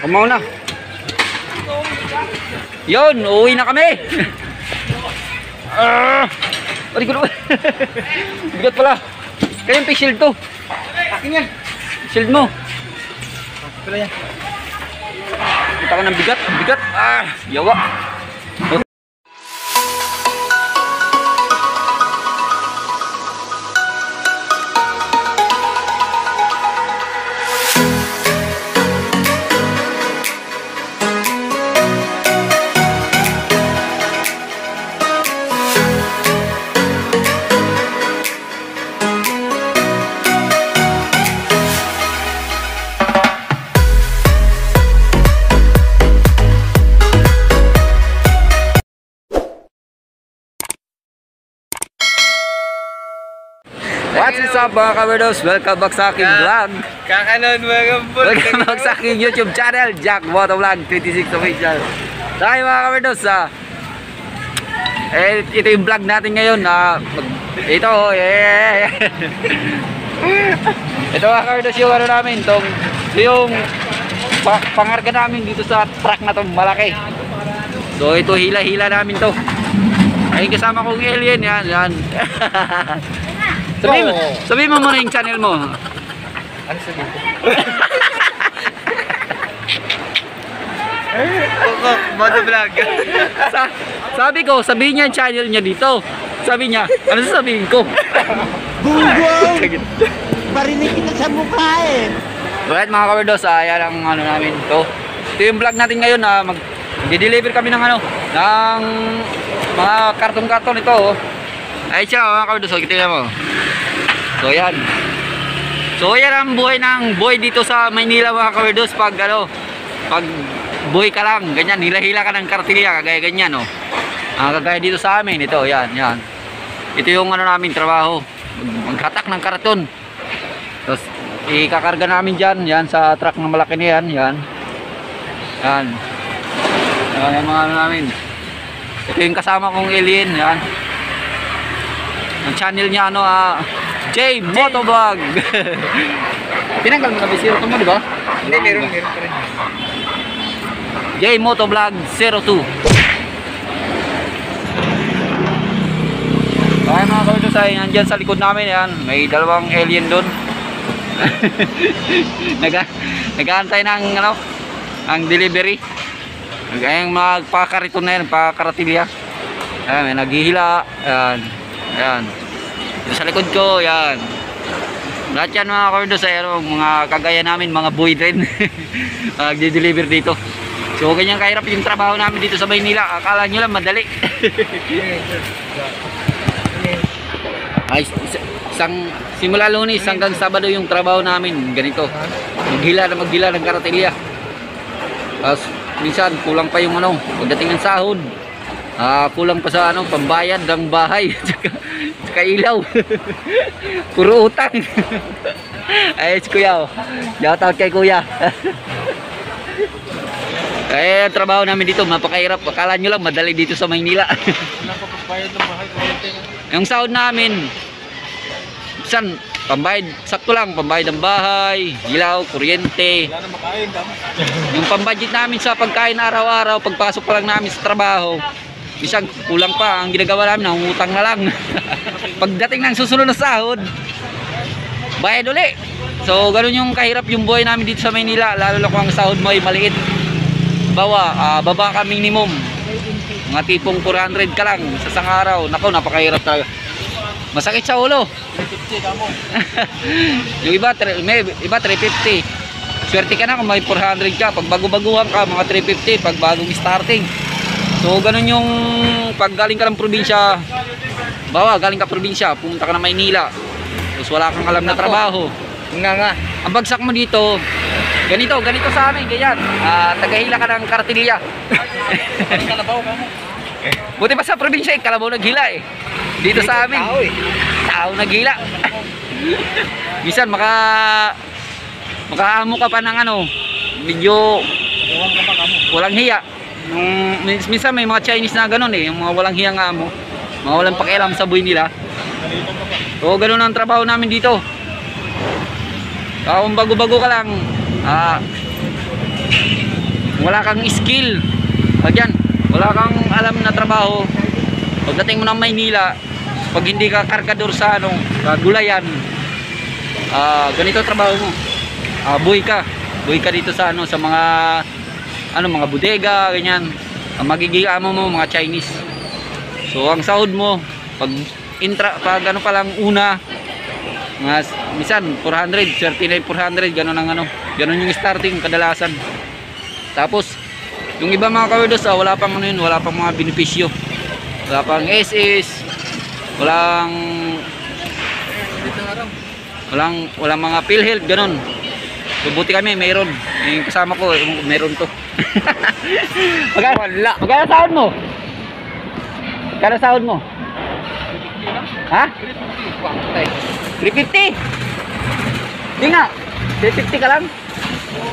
Kumaw na. Yun, uuwi na kami. Ah! Pari ko naman. Bigat pala. Kaya yung shield to. Akin yan. Shield mo. Pala yan. Kita ka ng bigat. Bigat. Ah, yawa. What's up mga kawerdos? Welcome back sa aking vlog. Kakanon mga gambol. Welcome back sa aking YouTube channel, Jack Moto Vlog 26 Official. Tayo mga kawerdos, ah, eh, ito yung vlog natin ngayon. na ito, oh, yeah. ito mga kawerdos yung ano namin, tong, yung pa, pangarga namin dito sa truck na to, malaki. So ito hila-hila namin to. Ay kasama kong alien yan, yan. sabihin mo, sabihin mo muna yung channel mo. Ano sabihin ko? Koko, moto vlog. Sa, sabi ko, sabihin niya yung channel niya dito. Sabi niya, ano sasabihin ko? Gunggong! Barinig kita sa mukha eh. Alright mga kawerdos, ah, yan ang ano namin to. Ito yung vlog natin ngayon na mag deliver kami ng ano, ng mga karton-karton ito. Oh. Ay siya mga kawerdos, oh, kita mo. So yan. So yan ang buhay ng buhay dito sa Maynila mga kawerdos pag ano, pag buhay ka lang, ganyan, hila-hila ka ng kartilya, kagaya ganyan oh. Ah, kagaya dito sa amin, ito, yan, yan. Ito yung ano namin trabaho. Mag- Maghatak ng karton. Tapos ikakarga namin dyan, yan sa truck na malaki na yan, yan. Yan. Yan yung mga ano namin. Ito yung kasama kong alien, yan. Ang channel niya ano, ah, J Motovlog. Tinanggal mo na ba to mo, di ba? Hindi, meron, meron pa rin. J Motovlog 02. Okay mga kawitos ay nandyan sa likod namin yan. May dalawang alien doon. Naga, nag-aantay ng ano, ang delivery. Ang magpakariton na yan, pakaratilya. Ayan, may naghihila. Ayan. Ayan. Yung sa likod ko, yan. Lahat yan mga ano, mga kagaya namin, mga boy rin. Magdi-deliver dito. So ganyan kahirap yung trabaho namin dito sa Maynila. Akala nyo lang madali. Ay, is- isang simula lunes hanggang sabado yung trabaho namin. Ganito. Maghila na maghila ng karatilya. Tapos minsan kulang pa yung ano, pagdating ng sahod. Ah, kulang pa sa ano, pambayad ng bahay. tsaka, tsaka ilaw. Puro utang. Ay, si kuya. Oh. Shout out kay kuya. Eh, trabaho namin dito, mapakahirap. Akala nyo lang, madali dito sa Maynila. Napapagbayad ng bahay, yung sahod namin, saan, pambayad, sakto lang, pambayad ng bahay, ilaw, kuryente. Wala na makain. Yung pambudget namin sa pagkain araw-araw, pagpasok pa lang namin sa trabaho, isang kulang pa. Ang ginagawa namin, nangungutang na lang. Pagdating ng susunod na sahod, bayad uli. So, ganun yung kahirap yung buhay namin dito sa Maynila, lalo na kung ang sahod mo ay maliit. Bawa, ah, baba ka minimum. Mga tipong 400 ka lang sa isang araw. Nako, napakahirap talaga. Masakit sa ulo. 350 ka yung iba, may iba 350. Swerte ka na kung may 400 ka. Pag bago-baguhan ka, mga 350 pag bagong starting. So, ganun yung pag galing ka ng probinsya, bawa, galing ka probinsya, pumunta ka na Maynila. Tapos wala kang alam na trabaho. Nga nga. Ang bagsak mo dito, ganito, ganito sa amin, ganyan. Ah, tagahila ka ng kartilya. Buti pa sa probinsya, eh, kalabaw naghila eh. Dito sa amin, Tao eh. tao naghila. Bisan maka makaamo ka pa ng ano, medyo walang hiya. Yung, minsan may mga Chinese na ganun eh, yung mga walang hiya nga mo. Mga walang pakialam sa buhay nila. So ganun ang trabaho namin dito. Kung bago-bago ka lang, ah, wala kang skill, pag yan, wala kang alam na trabaho, pagdating mo ng Maynila, pag hindi ka kargador sa ano, sa gulayan, ah ganito trabaho mo. Ah, buhay ka. Buhay ka dito sa ano sa mga ano mga bodega, ganyan. Ang magiging amo mo mga Chinese. So ang sahod mo pag intra pag ano pa lang una mga misan 400, 39 400 ganun ang ano. Ganun yung starting kadalasan. Tapos yung iba mga kawerdos ah, wala pang ano yun, wala pang mga benepisyo. Wala pang SS, walang walang walang mga PhilHealth ganun. So buti kami mayroon. Yung kasama ko mayroon to. Magkano? Wala. Magkano sahod mo? Magkano sahod mo? Ha? 350. Hindi nga. 350 ka lang.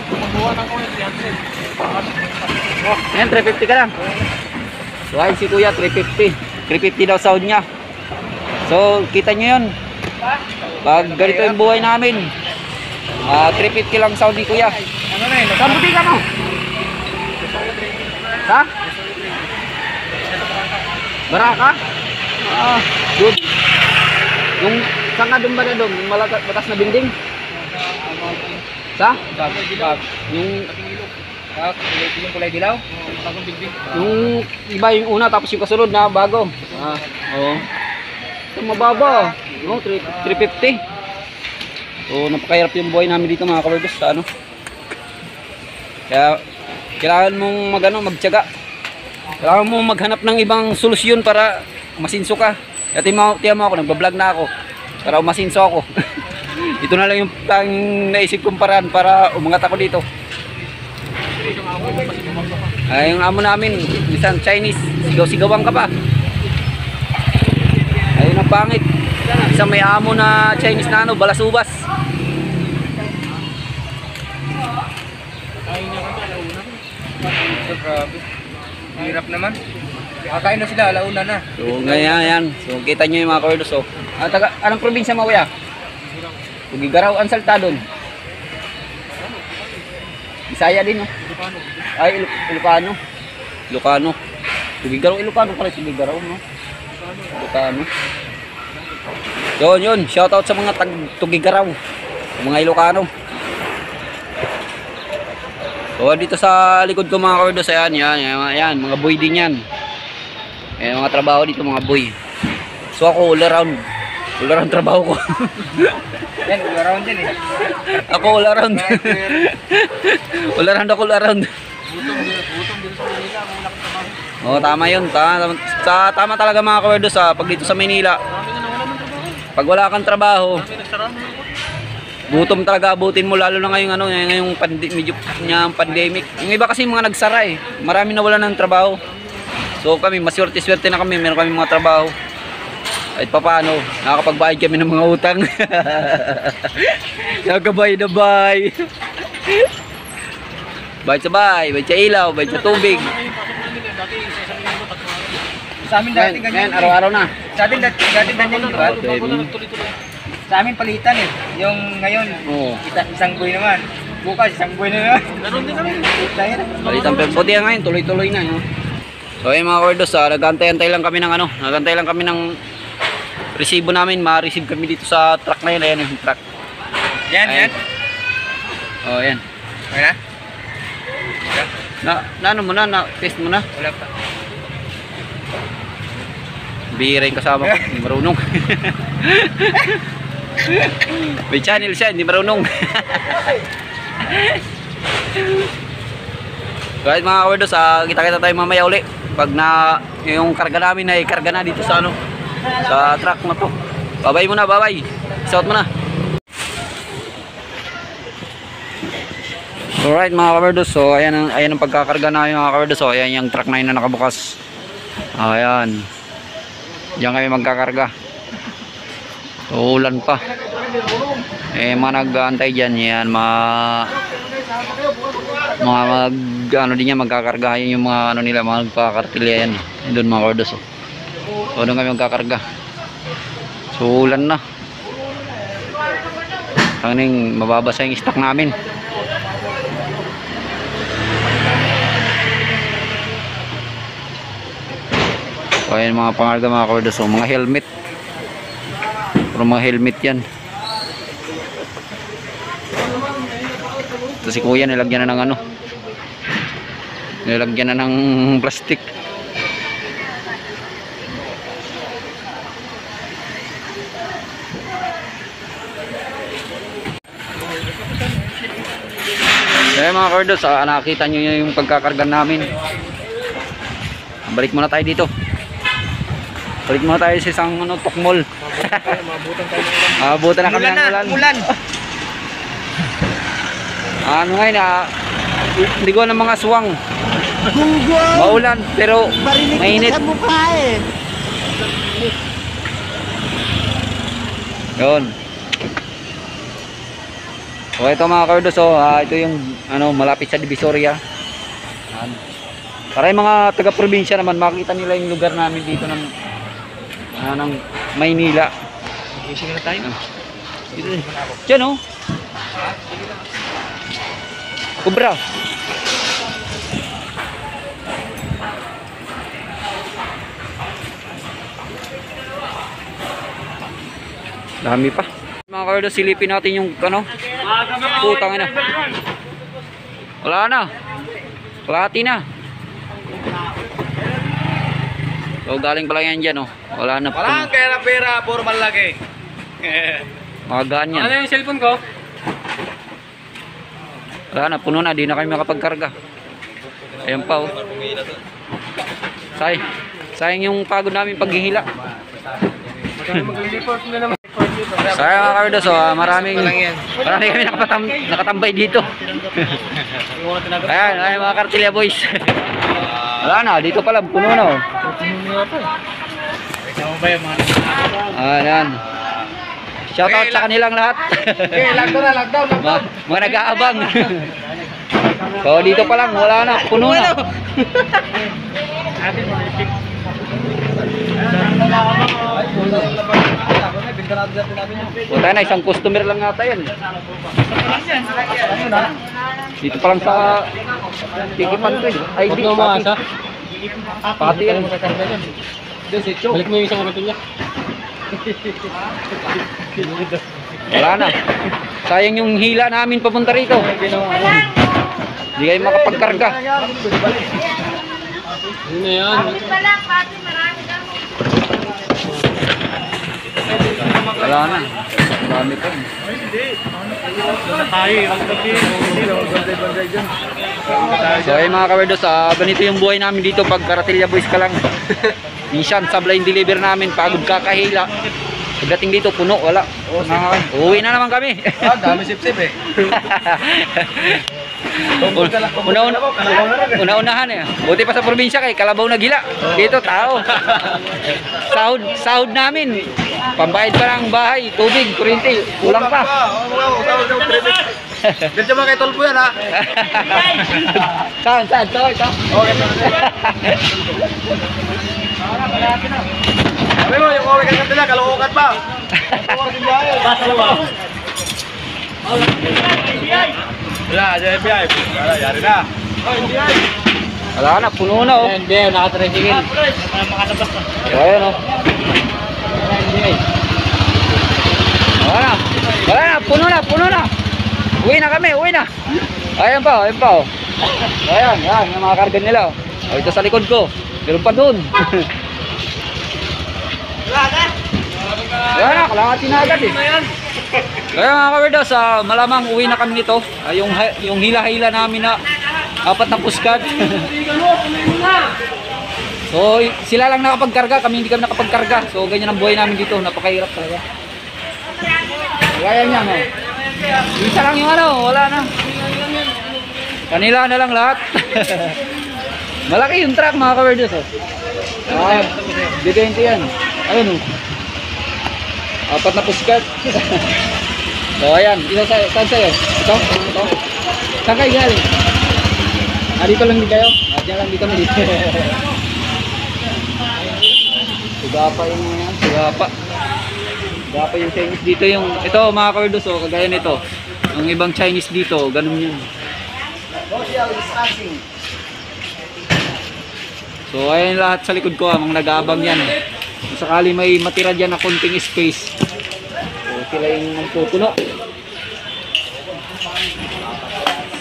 Magawa na ko yung 300. Oh, ayan, 350 ka lang. So, ayun si kuya, 350. 350 daw sahod niya. So, kita nyo yun. Pag ganito yung buhay namin, ah 350 lang sahod ni kuya. Ano na yun? Saan butika mo? Ha? Baraka? Ah, good. Yung, saan ka doon ba na doon? Yung malakas, batas na binding? Sa? Bag. Bag. Yung, Bag. Yung kulay dilaw? Bagong bigbig. yung iba yung una tapos yung kasunod na bago. Ah, oo. Ito mababa. Oh, 3, 350. So, napakahirap yung buhay namin dito mga kabardos sa ano. Kaya, kailangan mong magano magtiyaga. Kailangan mong maghanap ng ibang solusyon para masinso ka. Kaya tiyan mo, tiyan mo ako, nagbablog na ako. Para umasinso ako. Ito na lang yung tanging naisip kong paraan para umangat ako dito. Ay, yung amo namin, minsan Chinese, sigaw-sigawan ka pa. Ayun ang pangit. Isang may amo na Chinese na ano, balasubas. So, grabe. Hirap naman. Kakain na sila, alauna na. So, ganyan yan. So, kita nyo yung mga kordos. So, ah, taga, anong probinsya mo, kuya? Tugigaraw, ang saltadon. Bisaya din, no? Ay, Ilu- Ilocano. Ilocano. Tugigaraw, Ilocano pala. Tugigaraw, no? Ilocano. Yun, yun. Shoutout sa mga tag Tugigaraw. Mga Ilocano. So, dito sa likod ko mga kordos, ayan, yan, yan, yan, mga boy din yan. Eh, mga trabaho dito, mga boy. So, ako all around. All around trabaho ko. Yan, all around din eh. ako all around. all around ako, all around. Din, gutom din sa Manila. Ang laki trabaho. Oo, tama yun. Tama, tama talaga mga kawerdo sa pag dito sa Manila. Pag wala kang trabaho, Marami nagsara mo. Gutom talaga abutin mo lalo na ngayong ano, ngayong pandi, medyo ngayong pandemic. Yung iba kasi mga nagsara eh. Marami na wala ng trabaho. So kami, maswerte-swerte na kami, meron kami mga trabaho. Kahit pa paano, nakakapagbayad kami ng mga utang. Nakakabayad na bay. bayad sa bay, bayad sa ilaw, bayad sa tubig. Eh. Sa amin dati ganyan. ngayon, eh. araw-araw na. Sa atin dati, ganyan di ba? Na nagtuloy-tuloy. Sa amin palitan eh. Yung ngayon, Oo. isa, isang buhay naman. Bukas, isang buhay na naman. Ganun din kami. Dahil Palitan pero buti nga ngayon, tuloy-tuloy na. Yun. So ayun mga kordos, ah, nagantay-antay lang kami ng ano, nagantay lang kami ng resibo namin, ma-receive kami dito sa truck na yun, ayan yung truck. Yan, Ayun. yan. Oh, ayan. Okay na? Na, na ano mo na, na test mo na. Wala pa. Bihira yung kasama ko, hindi marunong. May channel siya, hindi marunong. ayun mga kordos, ah, kita-kita tayo mamaya uli. Pag na, yung karga namin ay karga na dito sa ano, sa truck na to. Babay muna, babay. Shout mo na. Alright mga kabardos, so ayan ang, ayan ang pagkakarga namin mga kabardos, so ayan yung truck na yun na nakabukas. Ayan. Diyan kami magkakarga. Uulan pa. Eh, mga nag-aantay dyan, yan, mga, mga mag, ano din yan, magkakarga yun yung mga, ano nila, mga nagpakartilya yan. Eh, doon mga kordos, oh. So, doon kami magkakarga. So, ulan na. Tangning, mababasa yung stock namin. So, ayan mga pangarga mga kordos, oh, mga helmet. Puro mga helmet yan. Ito si kuya nilagyan na ng ano. Nilagyan na ng plastic. Kaya mga kardos, ah, nakita nyo yung pagkakarga namin. Balik muna tayo dito. Balik muna tayo sa isang ano, tukmol. Mabutan na kami ng ulan. Ulan. Ano ngayon, ah, hindi ko ng mga suwang. Gunggong! Maulan, pero Barinig mainit. kita sa mukha eh. Yun. So ito mga kardos, oh, ah, ito yung ano, malapit sa Divisoria. Para yung mga taga-probinsya naman, makita nila yung lugar namin dito ng, ah, ng Maynila. Gising na tayo. Dito, eh. Diyan oh. Kubra. Dami pa. Mga kardo, silipin natin yung ano. Putang ina. Wala na. Kalahati na. So galing pala yan dyan oh. Wala na. Walang pera-pera, puro malaki. Magaan yan. ano yung cellphone ko? Wala na, puno na, di na kami makapagkarga. Ayan pa oh. Say, sayang yung pagod namin paghihila. Sayang mga kardos, oh, ah, maraming, marami kami nakapatam, nakatambay dito. Ayan, ayan mga kartilya boys. Wala na, dito pa lang, puno na oh. Ano ba yung mga... Ayan. Shoutout sa kanilang lahat. Okay, lockdown na, lockdown, mga, mga nag-aabang. so dito pa lang, wala na, puno na. Punta na, isang customer lang yata yan. Dito pa lang sa tikipan ko eh. Ay, di, pati. Pati yan. Balik mo yung isang kapatid niya. Wala na. Sayang yung hila namin papunta rito. Hindi kayo makapagkarga. Yun na yan. Wala na. Marami pa. Tayo, ang gabi. So ay mga kawerdos, ah, ganito yung buhay namin dito pag Karatilya Boys ka lang. Minsan sablay deliver namin, pagod kakahila. Pagdating dito, puno, wala. Uwi na naman kami. Ah, dami sip-sip eh. una, una, una, eh. Buti pa sa probinsya kay Kalabaw nagila. Dito tao. Sahod, sahod namin. Pambayad pa ng bahay, tubig, kuryente, kulang pa. Dito ba kay Tolpo yan ha? saan, saan, saan, saan? Sabi mo, yung kawin ka nila, kalookan pa. Wala, dyan FBI. Wala, yari na. Wala na, puno na oh. NBA, nakatricycle. So, ayan oh. Wala na. Wala na, puno na, puno na. Uwi na kami, uwi na. Ayan pa, ayan pa oh. Ayan, ayan, yung mga karga nila oh. Oh, ito sa likod ko. Meron pa dun. Wala na, kalahati na agad eh. Kaya mga kawerdos, ah, malamang uwi na kami nito. Ah, yung, yung hila-hila namin na apat na puskad. so, sila lang nakapagkarga, kami hindi kami nakapagkarga. So, ganyan ang buhay namin dito. Napakahirap talaga. Kaya niya, no? Isa lang yung ano, wala na. Kanila na lang lahat. Malaki yung truck mga kawerdos. Oh. Ah, bigay yan. Ayun oh. Apat na puskat. so ayan, ito sa saan sa'yo? Ito? Ito? Saan kayo galing? Ah, dito lang din kayo? Ah, dyan lang dito kami dito. Sugapa yung mga yan, sugapa. Sugapa yung Chinese dito yung, ito mga kawerdos oh, kagaya nito. Yung ibang Chinese dito, ganun yun. So ayan lahat sa likod ko, ah, mga nag-aabang yan. Kung sakali may matira dyan na konting space. So sila yung magpupuno.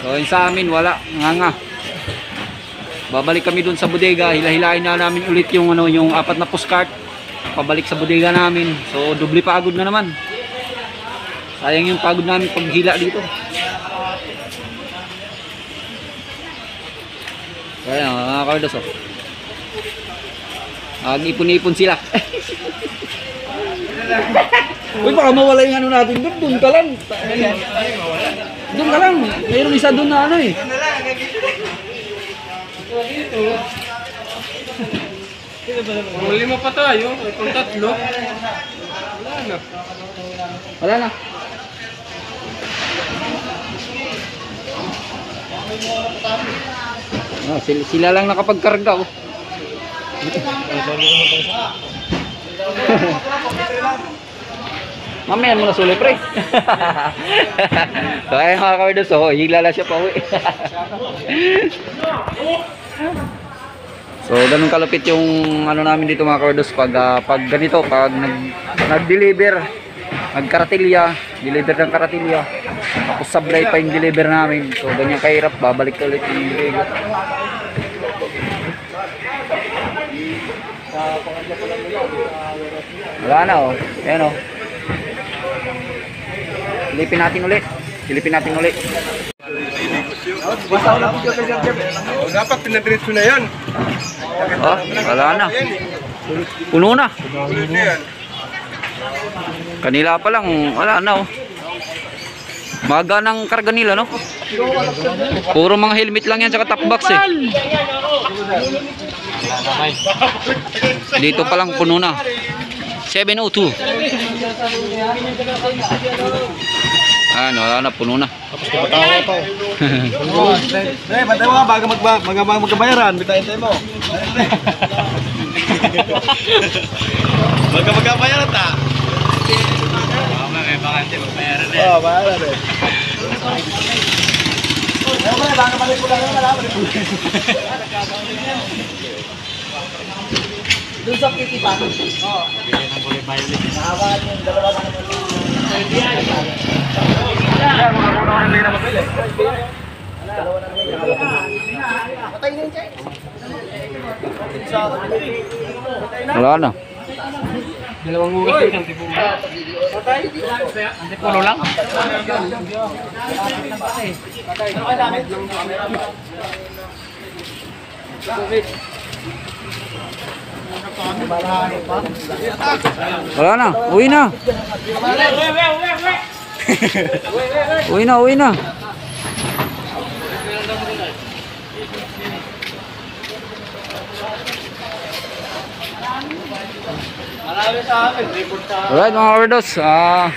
So yun sa amin, wala. Nga nga. Babalik kami dun sa bodega. Hilahilain na namin ulit yung, ano, yung apat na pushcart. Pabalik sa bodega namin. So dubli pagod na naman. Sayang yung pagod namin paghila dito. Kaya mga kardos oh. Nag-ipon-ipon sila. Uy, baka mawala yung ano natin doon. Doon ka lang. Doon ka lang. Mayroon isa doon na ano eh. Kung lima pa tayo, kung tatlo. Wala na. Wala na. Ah, sila, sila lang nakapagkarga oh. Mamaya mo na suli pre. so ayun mga kawardos, oh, higla siya pa uwi. so ganun kalupit yung ano namin dito mga kawardos pag, ah, pag ganito, pag nag, nag-deliver, nagkaratilya, deliver ng karatilya, tapos sablay pa yung deliver namin. So ganyan kahirap, babalik ulit yung deliver. Wala na oh. Ayan oh. Silipin natin ulit. Silipin natin ulit. Oh, dapat pinadiretso na yan. Oh, wala na. Puno na. Ulit na yan. Kanila pa lang, wala na oh. Maga ng karga nila, no? Puro mga helmet lang yan sa top box eh. Dito pa lang puno na. 702. Ano, wala na, puno na. Eh, bantay mo nga, bago magba, mag, mag, magkabayaran, bitain tayo mo. Bago magkabayaran ta. Oo, bayaran eh. Ayaw mo na, baka balik ko lang naman, ah, balik ko lang. Doon sa kitty pa. Oo. Nakabangan yung dalawa sa Wala na. Dalawang oras yung isang tipo. Antipulo lang? Wala na, uwi na. uwi na, uwi na. Alright mga kawardos, ah,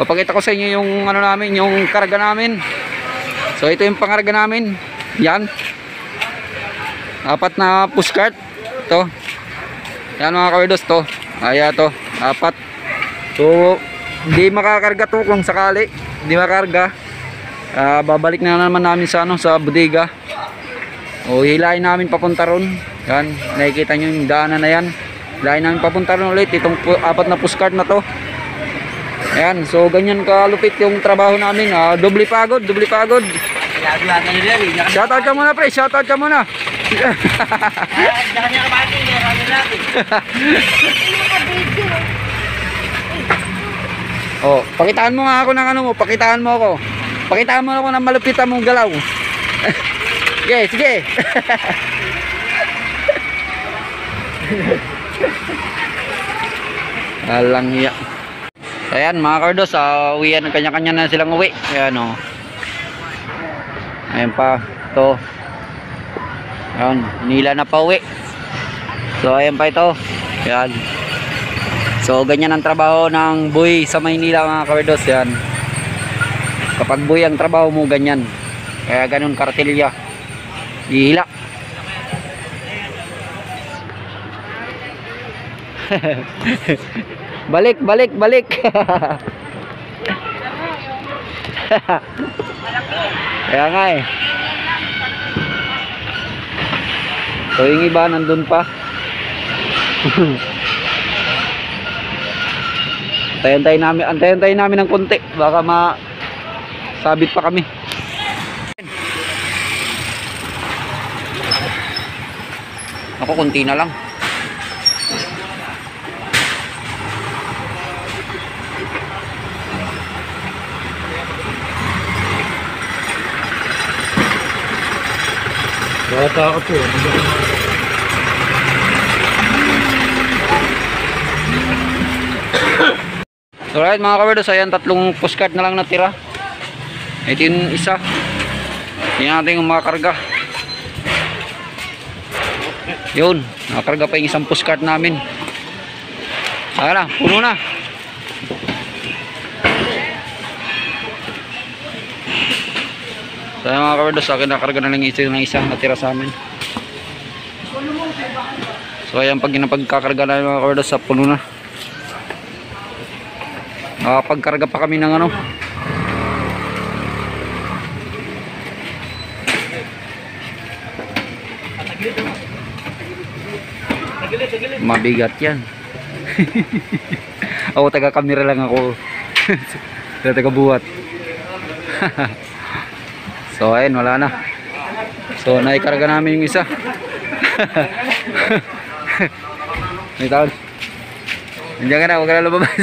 papakita ko sa inyo yung ano namin, yung karga namin. So ito yung pangarga namin. Yan. Apat na pushcart. Ito. Yan mga kawardos to. Aya to. Apat. So hindi makakarga to kung sakali. Hindi makakarga. Ah, babalik na naman namin sa ano sa bodega. O hilahin namin papunta ron. Yan, nakikita nyo yung daanan na yan. Hilahin namin papunta ron ulit itong apat na pushcart na to. Ayan, so ganyan kalupit yung trabaho namin. Ah, doble pagod, doble pagod. Shoutout ka muna pre, shoutout ka muna. oh, pakitaan mo nga ako ng ano mo, pakitaan mo ako. Pakitaan mo ako ng malupitan mong galaw. sige, sige. Alang iya. Ayan mga kardos, uh, uwian kanya-kanya na silang uwi. Ayan o. Ayan pa. Ito. Ayan, nila na pa uwi. So ayan pa ito. Ayan. So ganyan ang trabaho ng buhay sa Maynila mga kardos. Ayan. Kapag buhay ang trabaho mo, ganyan. Kaya ganun kartilya. Ihila. balik, balik, balik. Kaya nga eh. So yung iba nandun pa. Antayin-antayin namin, antayin-antayin namin ng konti. Baka ma sabit pa kami. Ako konti na lang. Bata ako to. Alright mga kawerdos, ayan tatlong postcard na lang natira. Ito yung isa. Tingnan natin yung mga karga. Yun, nakakarga pa yung isang postcard namin. Saka na, puno na. So ayan mga kawerdos, akin nakarga na lang isa ng isa natira sa amin. So ayan pag napagkakarga na mga kawerdos sa puno na. Nakapagkarga pa kami ng ano. Mabigat yan. ako taga kamera lang ako. Taga taga buhat. so ayun wala na. So naikarga namin yung isa. May tawad. Nandiyan ka na, huwag ka na lumabas.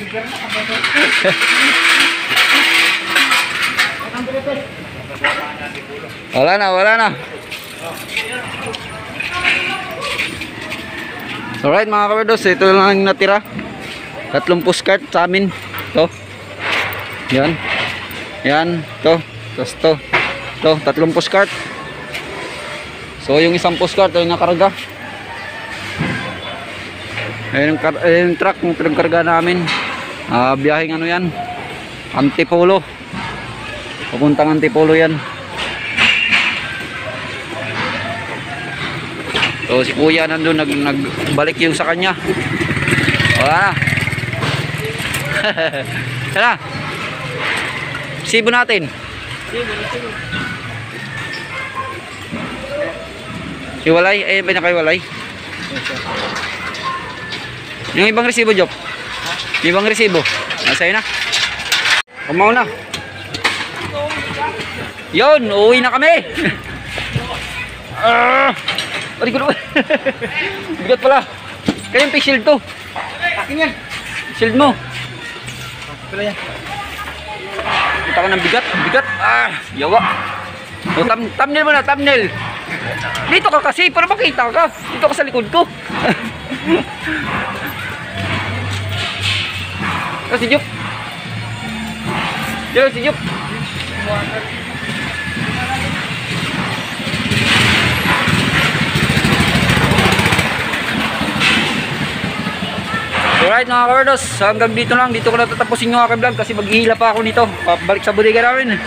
wala na, wala na. Alright mga kawerdos, ito lang ang natira. Tatlong postcard sa amin. To. Yan. Yan. To. Tapos to. To. Tatlong postcard. So yung isang postcard ay nakarga. Ayun yung, ayun yung truck yung pinagkarga namin. Ah, biyaheng ano yan? Antipolo. Papuntang Antipolo yan. So si kuya nandun nag, nagbalik yung sa kanya. Wala na. Tara. Sibo natin. Iwalay, eh ba nakaiwalay? Yung ibang resibo, Jop. Yung ibang resibo. Nasa'yo na. Kumaw na. Yun, uuwi na kami. Ah! Pari ko naman. Bigat pala. Kaya yung shield to. Akin yan. Shield mo. Pala yan. Kita ka ng bigat. Bigat. Ah, yawa. O, tam thumbnail mo na, thumbnail. Dito ka kasi, para makita ka. Dito ka sa likod ko. Kasi Jup. Diyan si Jup. Alright mga kawardos, hanggang dito lang. Dito ko na tatapusin yung aking vlog kasi maghihila pa ako nito. Pabalik sa bodega namin.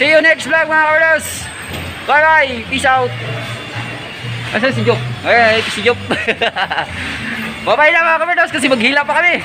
See you next vlog mga kawardos. Bye bye. Peace out. Asan si Jok? Ay, si Jok. bye bye na mga kawardos kasi maghihila pa kami.